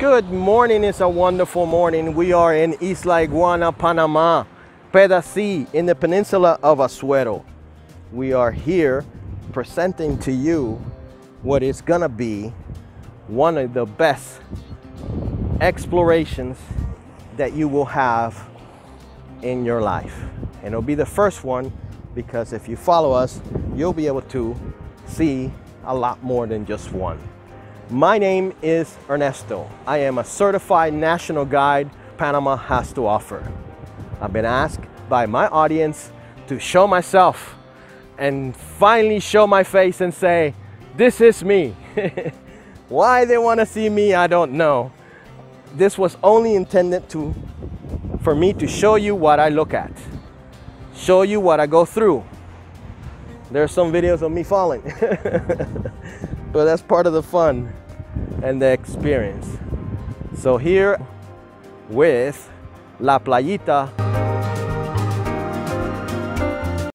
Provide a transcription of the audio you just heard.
Good morning. It's a wonderful morning. We are in Isla Iguana, Panama, Pedasí, in the peninsula of Azuero. We are here presenting to you what is gonna be one of the best explorations that you will have in your life. And it'll be the first one because if you follow us, you'll be able to see a lot more than just one. My name is Ernesto. I am a certified national guide Panama has to offer. I've been asked by my audience to show myself and finally show my face and say, this is me. Why they want to see me, I don't know. This was only intended to for me to show you what I look at, show you what I go through. There's some videos of me falling, but that's part of the fun and the experience. So here with La Playita